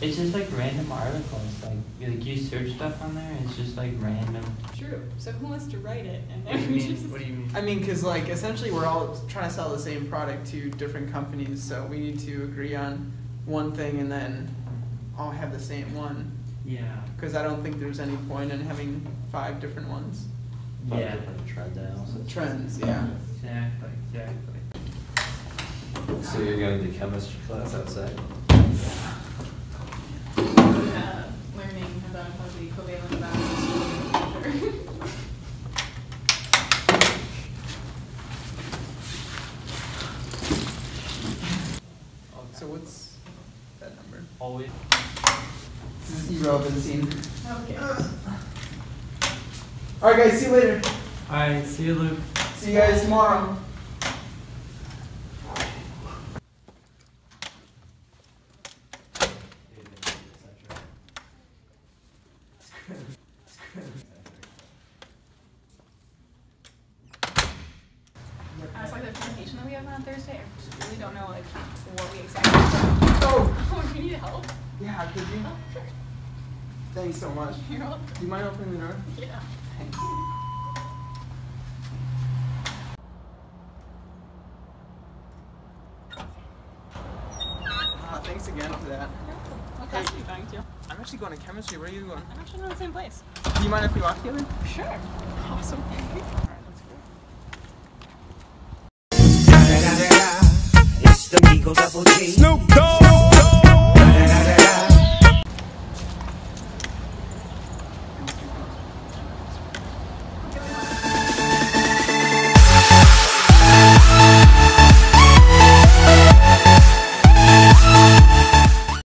It's just like random articles. Like, like you search stuff on there, it's just like random. True. So who wants to write it? And What do then you we mean? just. What do you mean? I mean, because like essentially we're all trying to sell the same product to different companies, so we need to agree on one thing and then all have the same one. Yeah. Because I don't think there's any point in having five different ones. Five Yeah. different trend analysis. Trends, yeah. Exactly. Exactly. So you're going to chemistry class outside? Uh, learning about how the covalent bonds work. So what's that number? Always. This is irrelevancy. Okay. All right, guys. See you later. Alright. See you, Luke. See you guys tomorrow. Uh, so like the presentation that we have on Thursday, I just really don't know like what we exactly. Oh, Oh, we need help. yeah. Could you? Oh, sure. Thanks so much. You're welcome. Do you mind opening the door? Yeah. Thanks. Ah, thanks again for that. What class are you going to? I'm actually going to chemistry. Where are you going? I'm actually going to the same place. Do you mind if we walk together? Sure. Awesome. Double G. Snoop Dogg.